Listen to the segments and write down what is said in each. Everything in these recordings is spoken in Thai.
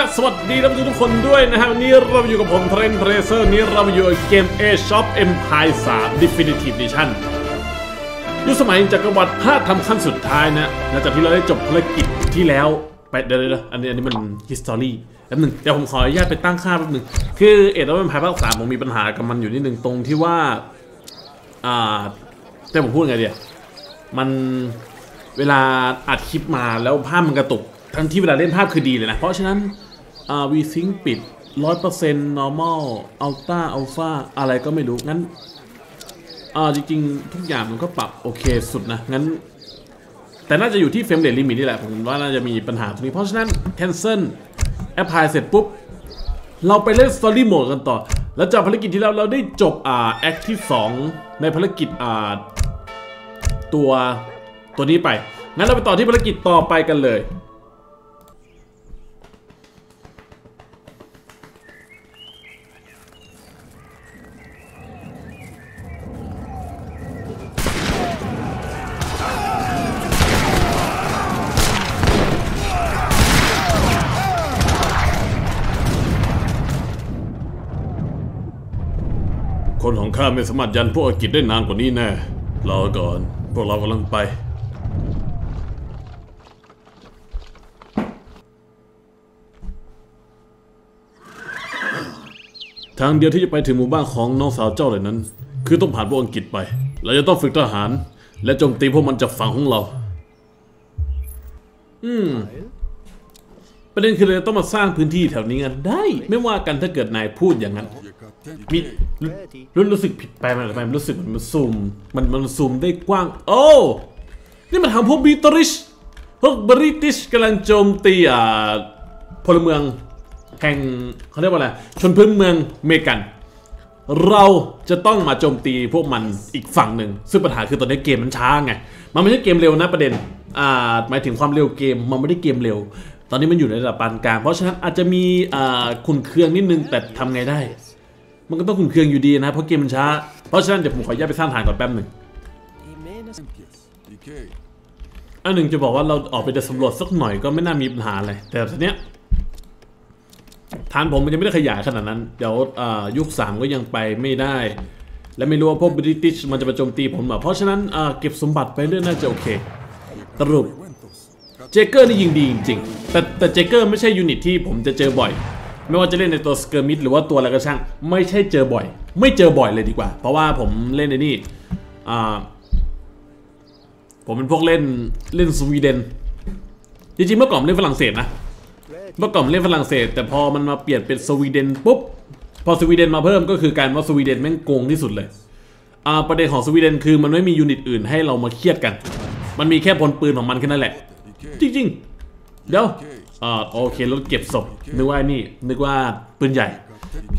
และสวัสดีท่านผู้ชมทุกคนด้วยนะฮะวันนี้เราอยู่กับผมเทรนเทรเซอร์นี้เราอยู่กับเกม Age of Empires 3 Definitive Edition ยุคสมัยจักรวรรดิภาคทำขั้นสุดท้ายนะหลังจากที่เราได้จบภารกิจที่แล้วไปเดี๋ยวเดี๋ยวอันนี้อันนี้มัน history แป๊บหนึงเดี๋ยวผมขออนุญาตไปตั้งค่าแป๊บหนึงคือเอ็ดแล้วเป็นภายภาคสามผมมีปัญหากับมันอยู่นิดนึงตรงที่ว่าอ่าแต่ผมพูดไงเดียมันเวลาอัดคลิปมาแล้วภาพมันกระตุกทั้งที่เวลาเล่นภาพคือดีเลยนะ เพราะฉะนั้น อ่า VSync ปิด 100% normal ultra alpha อะไรก็ไม่รู้ งั้นอ่าจริงๆ ทุกอย่างมันก็ปรับโอเคสุดนะ งั้น แต่น่าจะอยู่ที่ frame rate limit นี่แหละ ผมว่าน่าจะมีปัญหาตรงนี้ เพราะฉะนั้น cancel apply เสร็จปุ๊บ เราไปเล่น Story Mode กันต่อ แล้วจากภารกิจที่แล้วเราได้จบอ่า Act ที่ 2 ในภารกิจอ่าตัวตัวนี้ไป งั้นเราไปต่อที่ภารกิจต่อไปกันเลย คนของข้าไม่สามารถยันพวกอังกฤษได้นานกว่านี้แน่รอก่อน พวกเรากำลังไป ทางเดียวที่จะไปถึงหมู่บ้านของน้องสาวเจ้าเลยนั้น คือต้องผ่านพวกอังกฤษไป เราจะต้องฝึกทหาร และโจมตีพวกมันจากฝั่งของเรา อืม ประเด็นคือเราต้องมาสร้างพื้นที่แถวนี้กันได้ ไม่ว่ากันถ้าเกิดนายพูดอย่างนั้นมีรู้รู้สึกผิดไปไหมหรือไม่รู้สึกมือนมันซูมมันมันซูมได้กว้าง โอ้นี่มันทำพวกบริติชพวกบริติชกำลังโจมตีอ่าพลเมืองแห่งเขาเรียกว่าอะไรชนพื้นเมืองเมกัน เราจะต้องมาโจมตีพวกมันอีกฝั่งหนึ่งซึ่งปัญหาคือตอนนี้เกมมันช้าไงมันไม่ใช่เกมเร็วนะประเด็นอ่าหมายถึงความเร็วเกมมันไม่ได้เกมเร็ว ตอนนี้มันอยู่ในระดับปานกลาง เพราะฉะนั้นอาจจะมีขุนเคืองนิดนึงแต่ทำไงได้ มันก็ต้องขุนเคืองอยู่ดีนะเพราะเกมมันช้า เพราะฉะนั้นเดี๋ยวผมขออนุญาตไปสร้างฐานก่อนแป๊บหนึ่งอันหนึ่งจะบอกว่าเราออกไปเดินสำรวจสักหน่อยก็ไม่น่ามีปัญหาอะไรแต่ทีเนี้ยฐานผมมันยังไม่ได้ขยายขนาดนั้น เดี๋ยวยุค 3 ก็ยังไปไม่ได้ และไม่รู้ว่าพวกบริติชมันจะมาโจมตีผมหรือเปล่าเพราะฉะนั้นเก็บสมบัติไปเรื่อยน่าจะโอเคสรุป Jaeger นี่ยิงดีจริงๆ แต่แต่ Jaeger ไม่ใช่ unit ที่ผมจะเจอบ่อย ไม่ว่าจะเล่นในตัว skirmish หรือว่าตัวอะไรก็ช่าง ไม่ใช่เจอบ่อย ไม่เจอบ่อยเลยดีกว่า เพราะว่าผมเล่นในนี่อ่าผมเป็นพวกเล่นเล่นสวีเดนจริงๆเมื่อก่อนเล่นฝรั่งเศสนะเมื่อก่อนเล่นฝรั่งเศส แต่พอมันมาเปลี่ยนเป็นสวีเดนปุ๊บพอสวีเดนมาเพิ่มก็คือการว่าสวีเดนแม่งโกงที่สุดเลยอ่าประเด็นของสวีเดนคือมันไม่มียูนิตอื่นให้เรามาเครียดกัน มันมีแค่พลปืนของมันแค่นั้นแหละ จริงๆ เดี๋ยวอ่าโอเครถเก็บศพนึกว่านี่นึกว่าปืนใหญ่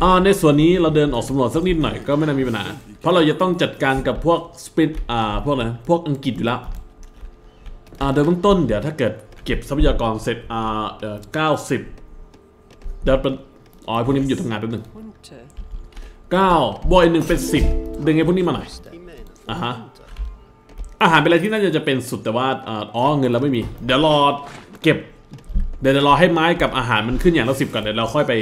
อ่าในส่วนนี้เราเดินออกสำรวจสักนิดหน่อยก็ไม่น่ามีปัญหาเพราะเราจะต้องจัดการกับพวกสปิดอ่าพวกอะไรนพวกอังกฤษอยู่แล้วอ่าโดยเบื้องต้นเดี๋ยวถ้าเกิดเก็บทรัพยากรเสร็จอ่าเอ่อเก้าสิบเดี๋ยวเป็นอ๋อพวกนี้มันหยุดทำงานแป๊บหนึงเก้าบอยหนึ่งเป็นสิบดึงไอ้พวกนี้มาหน่อยอะฮะอาหารเป็นอะไรที่น่าจะจะเป็นสุดแต่ว่าอ๋อเงินเราไม่มี เดี๋ยวรอเก็บ เดี๋ยวเดี๋ยวรอให้ไม้กับอาหารมันขึ้นอย่างละสิบก่อนเดี๋ยวเราค่อยไป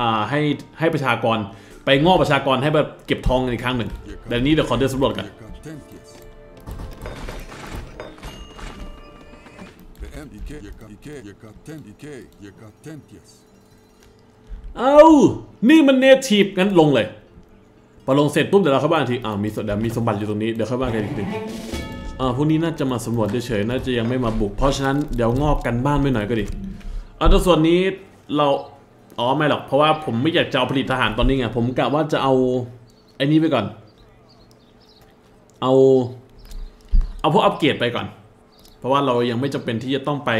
อ่าให้ให้ประชากรไปงอกประชากรให้แบบเก็บทองกันอีกครั้งหนึ่งเดี๋ยวนี้เดี๋ยวขอเดินสำรวจกันเอานี่มันเนทีฟงั้นลงเลยพอลงเสร็จปุ๊บเดี๋ยวเราเข้าบ้านทีอ่ามีสเดี๋ยวมีสมบัติอยู่ตรงนี้เดี๋ยวเข้าบ้านกันอีกที อ่าพวกนี้น่าจะมาสำรวจเฉยๆน่าจะยังไม่มาบุก เพราะฉะนั้นเดี๋ยวงอกกันบ้านไว้หน่อยก็ดีเอาแต่ส่วนนี้เราอ๋อไม่หรอก เพราะว่าผมไม่อยากจะเอาผลิตทหารตอนนี้ไงผมกะว่าจะเอาไอ้นี้ไปก่อน เอาเอาพวกอัปเกรดไปก่อน เพราะว่าเรายังไม่จำเป็นที่จะต้องไป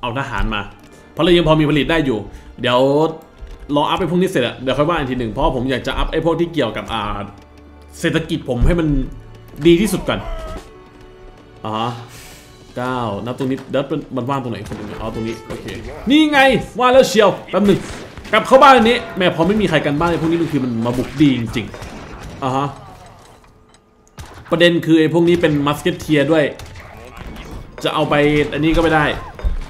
เอาทหารมา เพราะเรายังพอมีผลิตได้อยู่ เดี๋ยวรออัพไอ้พวกนี้เสร็จอะเดี๋ยวค่อยว่าอีกทีหนึ่งเพราะผมอยากจะอัพไอ้พวกที่เกี่ยวกับอ่าเศรษฐกิจผมให้มันดีที่สุดก่อน อ๋อเก้านับตรงนี้เดี๋ยวมันว่างตรงไหนคนนึงอ๋อตรงนี้โอเคนี่ไงว่าแล้วเชียวแป๊บหนึงกลับเข้าบ้านอันนี้ แม่พอไม่มีใครกันบ้านไอ้พวกนี้มันคือมันมาบุกดีจริงๆอ่าฮะประเด็นคือไอ้พวกนี้เป็น musketeer ด้วย จะเอาไปอันนี้ก็ไม่ได้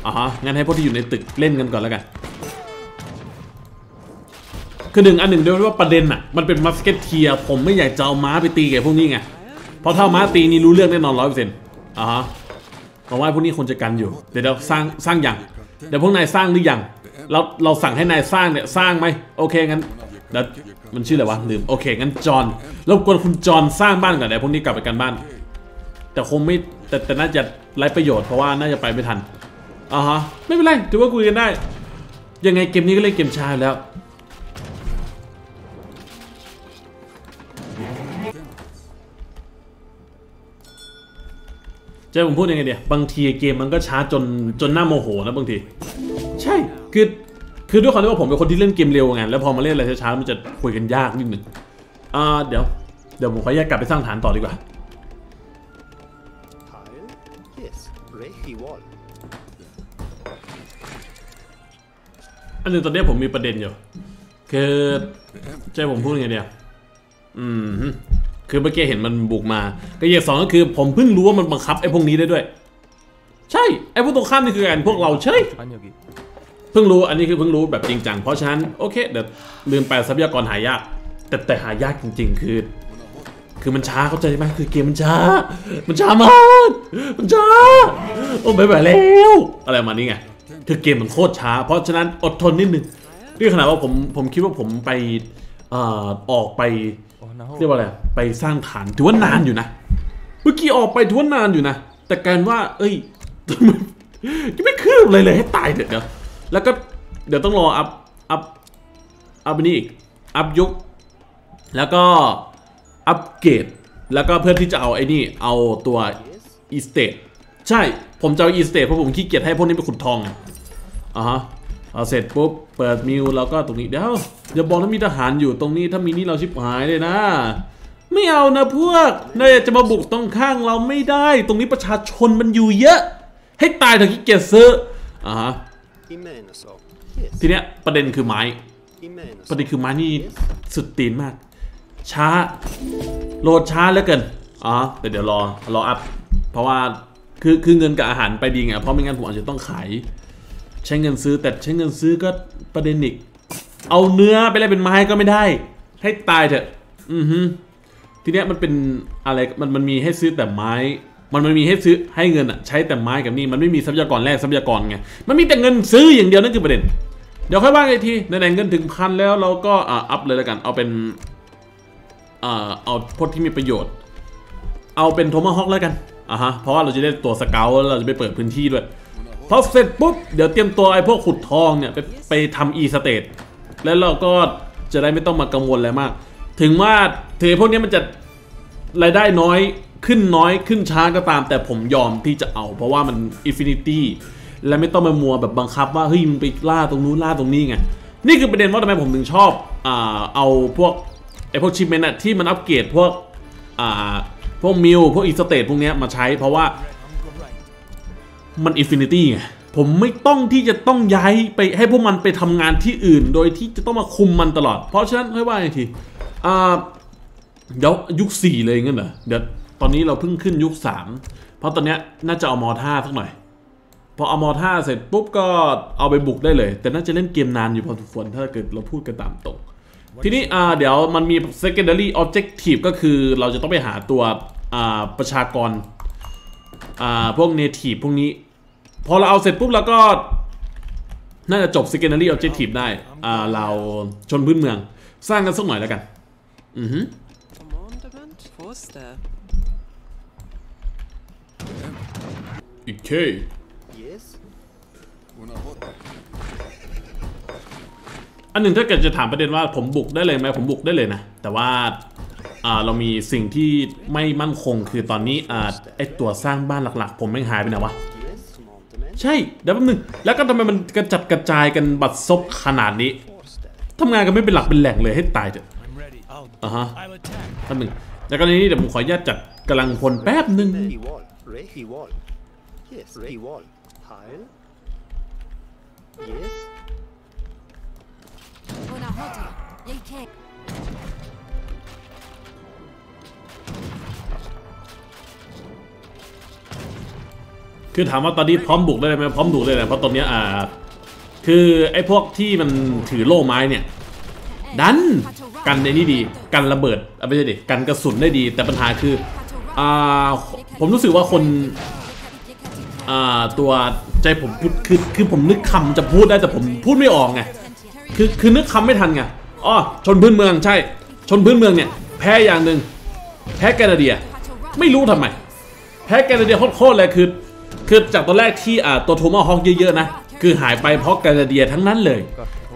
อ่าฮะงั้นให้พวกที่อยู่ในตึกเล่นกันก่อนแล้วกันคือหนึ่งอันหนึ่งด้วยว่าประเด็นอะมันเป็น musketeer ผมไม่อยากจะเอาม้าไปตีกับพวกนี้ไงเพราะถ้าเอาม้าตีนี่รู้เรื่องแน่นอนร้อยเปอร์เซ็นต์ อ่าฮะผมว่าพวกนี้คงจะกันอยู่ เดี๋ยวเราสร้างสร้างอย่าง เดี๋ยวพวกนายสร้างหรือยัง เราเราสั่งให้นายสร้างเนี่ยสร้างไหมโอเคงั้นเดี๋ยวมันชื่ออะไรวะลืมโอเคงั้นจอห์นรบกวนคุณจอห์นสร้างบ้านก่อนเดี๋ยวพวกนี้กลับไปกันบ้าน แต่คงไม่แต่แต่น่าจะไร้ประโยชน์เพราะว่าน่าจะไปไม่ทันอ่าฮะไม่เป็นไรถือว่าคุยกันได้ ยังไงเกมนี้ก็เล่นเกมชายแล้ว จะให้ผมพูดยังไงเดียบางทีเกมมันก็ช้าจนจนหน้าโมโหนะบางที ใช่คือคือด้วยความที่ว่าผมเป็นคนที่เล่นเกมเร็วไงแล้วพอมาเล่นอะไรช้าๆมันจะคุยกันยากนิดหนึ่งอ่าเดี๋ยวเดี๋ยวผมขอแยกกลับไปสร้างฐานต่อดีกว่า Tile? Yes. Rechi wall. อันหนึงตอนนี้ผมมีประเด็นอยู่คือจะให้ผมพูดยังไงเดียอืมฮึ คือเมื่อกี้เห็นมันบุกมากับยียบสองก็คือ ผมเพิ่งรู้ว่ามันบังคับไอ้พวกนี้ได้ด้วย ใช่ไอ้พวกตรงข้ามนี่คือกันพวกเราเฉยเพิ่งรู้อันนี้คือเพิ่งรู้แบบจริงจังเพราะฉะนั้นโอเคเดี๋ยวลืมไปทรัพยากรหายาก แต่แต่หายากจริง ๆ คือ คือมันช้าเข้าใจไหมคือเกมมันช้า มันช้ามากมันช้าโอ้ไปไปแล้วอะไรมานี้ไงคือเกมมันโคตรช้า เพราะฉะนั้นอดทนนิดนึงนี่ขนาดว่าผมผมคิดว่าผมไปอ่าออกไป เรียกว่าอะไรไปสร้างฐานถือว่านานอยู่นะ เมื่อกี้ออกไปถือว่านานอยู่นะ แต่การว่า เอ้ยยังไม่คืบเลยเลยให้ตายเถอะเดี๋ยวแล้วก็เดี๋ยวต้องรออัพอัพอัพนี้อีกอัพยุคแล้วก็อัปเกรดแล้วก็เพื่อที่จะเอาไอ้นี่ เอาตัว e s t a t e ใช่ผมจะเอา e s t a t e เพราะผมขี้เกียจให้พวกนี้ไปขุดทองไงอ่าฮะ เอาเสร็จปุ๊บเปิดมิวแล้วก็ตรงนี้เดี๋ยวอย่าบอกถ้ามีทหารอยู่ตรงนี้ถ้ามีนี่เราชิบหายเลยนะ ไม่เอานะพวกนายจะมาบุกตรงข้างเราไม่ได้ ตรงนี้ประชาชนมันอยู่เยอะ ให้ตายเถอะขี้เกียจซื้ออ่าฮะทีเนี้ยประเด็นคือไม้ประเด็นคือไม้นี่สุดตีนมาก ช้า โหลดช้าเหลือเกินอ๋อแต่เดี๋ยวรอรออัพเพราะว่าคือคือเงินกับอาหารไปดีไงเพราะไม่งั้นผมอาจจะต้องขาย ใช้เงินซื้อแต่ใช้เงินซื้อก็ประเด็นอีก เอาเนื้อไปเลยเป็นไม้ก็ไม่ได้ ให้ตายเถอะอือฮึทีเนี้ยมันเป็นอะไรมันมันมีให้ซื้อแต่ไม้ มันมันมีให้ซื้อให้เงินอะใช้แต่ไม้กับนี่มันไม่มีทรัพยากรแรกทรัพยากรไงมันมีแต่เงินซื้ออย่างเดียวนั่นคือประเด็น เดี๋ยวค่อยว่ากันอีกทีไหนเงินถึงพันแล้วเราก็อ่าอัพเลยแล้วกัน เอาเป็นอ่าเอาพวกที่มีประโยชน์ เอาเป็นโทมาฮอกแล้วกันอะฮะเพราะว่าเราจะได้ตัวสเกลเราจะไปเปิดพื้นที่ด้วย พอเสร็จปุ๊บ เดี๋ยวเตรียมตัวไอ้พวกขุดทองเนี่ย ไปไปทำ estate แล้วเราก็จะได้ไม่ต้องมากังวลอะไรมาก ถึงว่าถึงไอ้พวกนี้มันจะรายได้น้อยขึ้นน้อยขึ้นช้าก็ตาม แต่ผมยอมที่จะเอา เพราะว่ามัน infinity และไม่ต้องมามัวแบบบังคับว่าเฮ้ยมึงไปล่าตรงนู้นล่าตรงนี้ไงนี่คือประเด็นว่าทำไมผมถึงชอบอ่าเอาพวกไอพวก shipment ที่มันอัปเกรดพวกอ่าพวก mill พวก estate พวกนี้มาใช้เพราะว่า มัน infinity ไงผมไม่ต้องที่จะต้องย้ายไปให้พวกมันไปทำงานที่อื่น โดยที่จะต้องมาคุมมันตลอด เพราะฉะนั้นค่อยว่าอีกทีอ่าเดี๋ยวยุคสี่เลยงั้นเหรอเดี๋ยวตอนนี้เราเพิ่งขึ้นยุคสามเพราะตอนเนี้ยน่าจะเอามอท่าสักหน่อย พอเอามอท่าเสร็จปุ๊บก็เอาไปบุกได้เลย แต่น่าจะเล่นเกมนานอยู่พอสมควรถ้าเกิดเราพูดกันตามตรงทีนี้อ่าเดี๋ยวมันมี secondary objective ก็คือเราจะต้องไปหาตัวอ่าประชากร อ่าพวก native พวกนี้ พอเราเอาเสร็จปุ๊บแล้วก็ น่าจะจบ secondary objective ได้ อ่า เราชนพื้นเมือง สร้างกันสักหน่อยแล้วกัน อือฮึ Commandment Forster. อีกเค Yes. อันหนึ่งถ้าเกิดจะถามประเด็นว่าผมบุกได้เลยไหมผมบุกได้เลยนะ แต่ว่าอ่า เรามีสิ่งที่ไม่มั่นคงคือตอนนี้อ่าไอตัวสร้างบ้านหลักๆ ผมไม่งหายไปไหนวะ Yes. Mountain. ใช่เดี๋ยวแป๊บนึงแล้วก็ทำไมมันกระจัดกระจายกันบัดซบขนาดนี้ Forster. ทำงานกันไม่เป็นหลักเป็นแหล่งเลยให้ตายเถอะ I'm ready. I'll อ่าฮะ I'll attack. แป๊บนึงแล้วก็นี้เดี๋ยวผมขออนุญาตจัดกำลังพลแป๊บนึง คือถามว่าตอนนี้พร้อมบุกได้ไหมพร้อมบุกได้เลยเพราะตอนเนี้ยอ่า คือไอ้พวกที่มันถือโล่ไม้เนี่ย ดันกันในนี่ดี กันระเบิดอะไม่ใช่ดิกันกระสุนได้ดี แต่ปัญหาคืออ่าผมรู้สึกว่าคนอ่าตัวใจผมพูดคือคือผมนึกคำจะพูดได้แต่ผมพูดไม่ออกไงคือคือนึกคำไม่ทันไงอ๋อชนพื้นเมืองใช่ ชนพื้นเมืองเนี่ย แพ้อย่างหนึ่งแพ้แคนาเดีย ไม่รู้ทำไม แพ้แคนาเดียโคตรๆเลยคือ คือจากตอนแรกที่ตัวโทมาฮอกเยอะๆนะ คือหายไปเพราะแคนาเดียทั้งนั้นเลย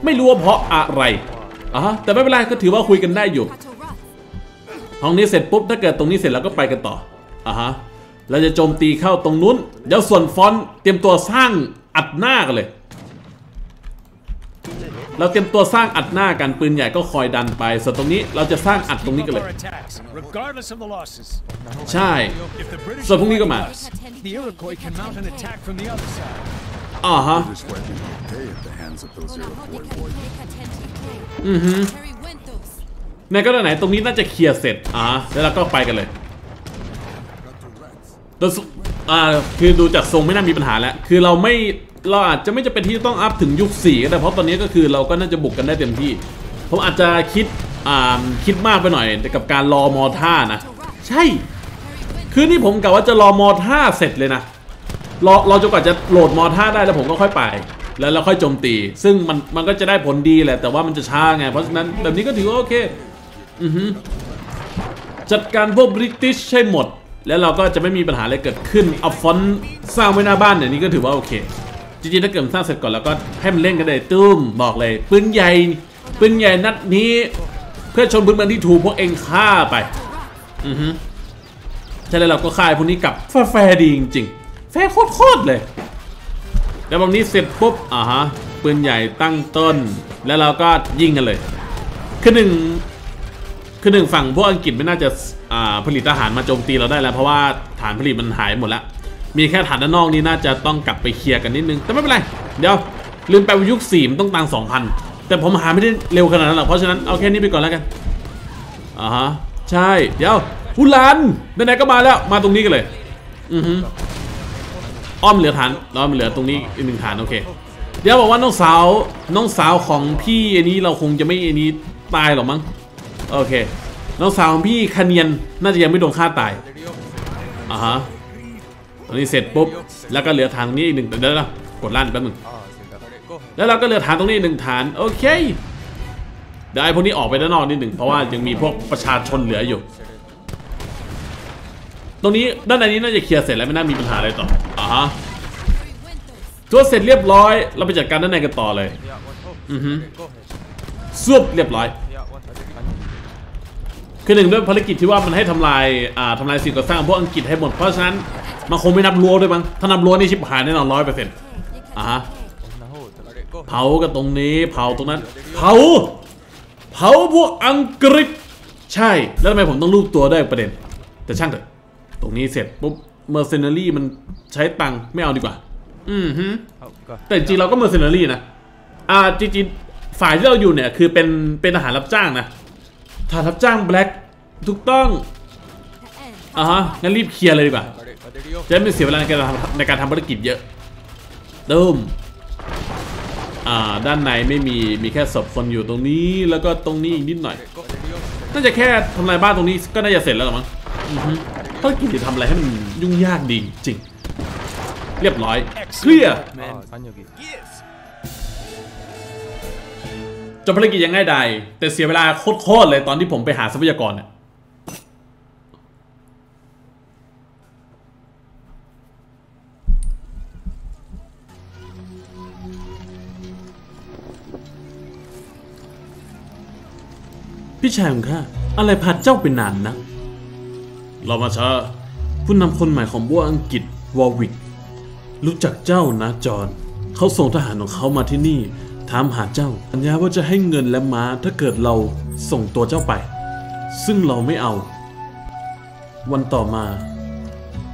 ไม่รู้ว่าเพราะอะไรอะแต่ไม่เป็นไรก็ถือว่าคุยกันได้อยู่ ห้องนี้เสร็จปุ๊บถ้าเกิดตรงนี้เสร็จแล้วก็ไปกันต่ออะฮะเราจะโจมตีเข้าตรงนู้น เดี๋ยวส่วนฟอนเตรียมตัวสร้างอัดหน้ากันเลย เราเตรียมตัวสร้างอัดหน้ากันปืนใหญ่ก็คอยดันไป ส่วนตรงนี้เราจะสร้างอัดตรงนี้กันเลย ใช่ ส่วนพวกนี้ก็มา the Iroquois can mount an attack from the other side. อ่าฮะ British weapon will pay at the hands of those Iroquois warriors. อือฮึในก็ไหนตรงนี้น่าจะเคลียร์เสร็จอ่าแล้วเราก็ไปกันเลยแต่สุอ่าคือดูจากทรงไม่น่ามีปัญหาแล้ว คือเราไม่เราอาจจะไม่จำเป็นที่จะต้องอัพถึงยุค4ก็ได้เพราะตอนนี้ก็คือเราก็น่าจะบุกกันได้เต็มที่ ผมอาจจะคิดอ่าคิดมากไปหน่อยกับการรอมอท่านะ ใช่ คือนี่ผมกะว่าจะรอมอท่าเสร็จเลยนะ รอรอจนกว่าจะโหลดมอท่าได้แล้วผมก็ค่อยไป แล้วเราค่อยโจมตี ซึ่งมันมันก็จะได้ผลดีแหละ แต่ว่ามันจะช้าไง เพราะฉะนั้นแบบนี้ก็ถือว่าโอเค อือฮึจัดการพวกบริติชให้หมด แล้วเราก็จะไม่มีปัญหาอะไรเกิดขึ้น เอาฟอนต์สร้างไว้หน้าบ้านเนี่ยนี่ก็ถือว่าโอเค จริงๆถ้าเกิดสร้างเสร็จก่อนแล้วก็ให้มันเล่นกันเลยตุ้มบอกเลยปืนใหญ่ปืนใหญ่นัดนี้ เพื่อชนพื้นเมืองที่ถูกพวกเองฆ่าไป อือฮึ ใช่แล้วเราก็ค่ายพวกนี้กลับแฟร์ดีจริงๆ แฟร์โคตรๆเลย แล้ววันนี้เสร็จปุ๊บอ่าฮะปืนใหญ่ตั้งต้น แล้วเราก็ยิงกันเลย คือหนึ่งคือหนึ่งฝั่งพวกอังกฤษไม่น่าจะอ่าผลิตทหารมาโจมตีเราได้แล้ว เพราะว่าฐานผลิตมันหายหมดแล้ว มีแค่ฐานด้านนอกนี่น่าจะต้องกลับไปเคลียร์กันนิดนึง แต่ไม่เป็นไร เดี๋ยวลืมไปว่ายุคสี่มันต้องตังสองพันแต่ผมหาไม่ได้เร็วขนาดนั้นหรอกเพราะฉะนั้นเอาแค่นี้ไปก่อนแล้วกันอ่าฮะใช่ เดี๋ยว ฮุลันไหนๆก็มาแล้วมาตรงนี้กันเลย อือฮึอ้อมเหลือฐานอ้อมเหลือตรงนี้อีกหนึ่งฐานโอเค เดี๋ยวบอกว่าน้องสาวน้องสาวของพี่อันนี้เราคงจะไม่อันนี้ตายหรอกมั้งโอเค น้องสาวของพี่คาเนียนน่าจะยังไม่โดนฆ่าตายอ่าฮะตอนนี้เสร็จปุ๊บแล้วก็เหลือฐานตรงนี้อีกหนึ่งเดี๋ยวนะกดลั่นแป๊บนึงแล้วเราก็เหลือฐานตรงนี้หนึ่งฐานโอเคเดี๋ยวไอ้พวกนี้ออกไปด้านนอกนิดหนึ่งเพราะว่ายังมีพวกประชาชนเหลืออยู่ ตรงนี้ด้านในนี้น่าจะเคลียร์เสร็จแล้วไม่น่ามีปัญหาอะไรต่ออ่าฮะตัวเสร็จเรียบร้อย เราไปจัดการด้านในกันต่อเลยอือฮึซวบเรียบร้อย คือหนึ่งด้วยภารกิจที่ว่ามันให้ทำลายอ่าทำลายสิ่งก่อสร้างพวกอังกฤษให้หมดเพราะฉะนั้นมันคงไม่นับรั้วด้วยมั้งถ้านับรั้วนี่ชิบหายแน่นอนร้อยเปอร์เซ็นต์อ่าฮะเผากันตรงนี้เผาตรงนั้น เผา เผาพวกอังกฤษ ใช่แล้วทำไมผมต้องรูปตัวได้ประเด็น แต่ช่างเถอะ ตรงนี้เสร็จปุ๊บเมอร์เซนารีมันใช้ตังค์ไม่เอาดีกว่า อืมฮึแต่จริงๆเราก็เมอร์เซนารีนะอ่าจริงๆฝ่ายที่เราอยู่เนี่ยคือเป็นเป็นทหารรับจ้างนะทหารรับจ้างแบล็กถูกต้องอ่าฮะงั้นรีบเคลียร์เลยดีกว่าจะได้ไม่เสียเวลาในการทำในการทำภารกิจเยอะเดิมอ่าด้านในไม่มีมีแค่ศพคนอยู่ตรงนี้แล้วก็ตรงนี้อีกนิดหน่อยน่าจะแค่ทำลายบ้านตรงนี้ก็น่าจะเสร็จแล้วหรอมั้ง อือฮึภารกิจจะทำอะไรให้มันยุ่งยากดีจริง เรียบร้อยเคลียร์จบภารกิจยังง่ายดายแต่เสียเวลาโคตรๆเลยตอนที่ผมไปหาทรัพยากรเนี่ยพี่ชายของข้าอะไรพาเจ้าไปนานนะ เรามาช้าผู้นำคนใหม่ของพวกอังกฤษวอร์วิกรู้จักเจ้านะจอห์นเขาส่งทหารของเขามาที่นี่ถามหาเจ้าสัญญาว่าจะให้เงินและม้าถ้าเกิดเราส่งตัวเจ้าไป ซึ่งเราไม่เอา วันต่อมา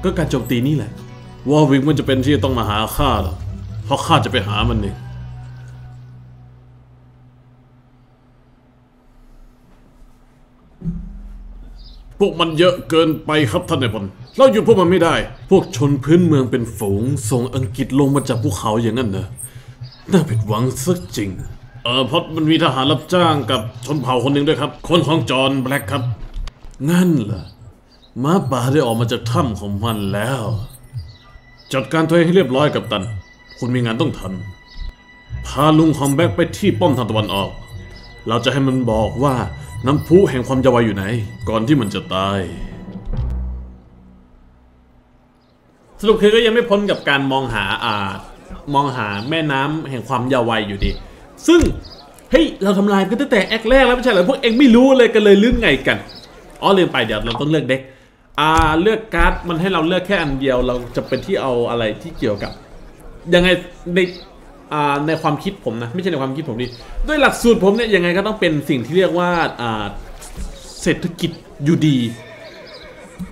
ก็การโจมตีนี่แหละวอร์วิกมันจำเป็นที่ต้องมาหาข้าหรอเพราะข้าจะไปหามันเอง วกมันเยอะเกินไปครับท่านนายพลเราหยุดพวกมันไม่ได้ พวกชนพื้นเมืองเป็นฝูงส่งอังกฤษลงมาจากภูเขาอย่างนั้นเนอะน่าผิดหวังสักจริง เออเพราะมันมีทหารรับจ้างกับชนเผ่าคนหนึ่งด้วยครับ คนของจอห์นแบล็กครับงั้นเหรอหมาป่าได้ออกมาจากถ้ำของมันแล้ว จัดการตัวเองให้เรียบร้อยกับตัน คุณมีงานต้องทำพาลุงของแบ็กไปที่ป้อมทางตะวันออก เราจะให้มันบอกว่า น้ำพุแห่งความเยาวัยอยู่ไหน ก่อนที่มันจะตาย สรุปคือก็ยังไม่พ้นกับการมองหาอ่ามองหาแม่น้ำแห่งความเยาวัยอยู่ดี ซึ่งเฮ้ยเราทำลายกันตั้งแต่แอคแรกแล้วไม่ใช่เหรอพวกเองไม่รู้เลยกันเลยเรื่องไงกันอ๋อลืมไปเดี๋ยวเราต้องเลือกเด็กอ่าเลือกการ์ดมันให้เราเลือกแค่อันเดียว เราจะเป็นที่เอาอะไรที่เกี่ยวกับยังไงใน ในความคิดผมนะ ไม่ใช่ในความคิดผมดิด้วยหลักสูตรผมเนี่ยยังไงก็ต้องเป็นสิ่งที่เรียกว่าเศรษฐกิจอยู่ดี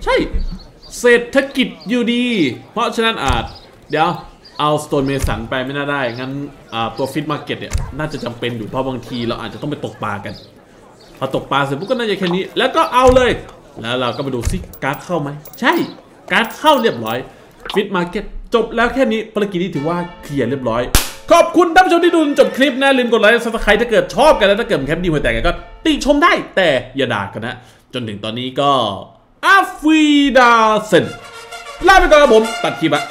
ใช่ เศรษฐกิจอยู่ดี เพราะฉะนั้นอาจเดี๋ยวเอา stonemason ไปไม่น่าได้ งั้นตัว fish market เนี่ยน่าจะจำเป็นอยู่เพราะบางทีเราอาจจะต้องไปตกปลากัน พอตกปลาเสร็จปุ๊บก็น่าจะแค่นี้ แล้วก็เอาเลย แล้วเราก็มาดูซิการ์ดเข้าไหม ใช่ การ์ดเข้าเรียบร้อย fish market จบแล้วแค่นี้ภารกิจนี้ถือว่าเคลียร์เรียบร้อย ขอบคุณท่านผู้ชมที่ดูจบคลิปนะลืมกดไลค์ subscribe ถ้าเกิดชอบกันแล้วถ้าเกิดมันแคปดีหัวแตกกันก็ติชมได้แต่อย่าด่ากันนะ จนถึงตอนนี้ก็ auf Wiedersehen ลาไปก่อนครับผมตัดคลิปอะ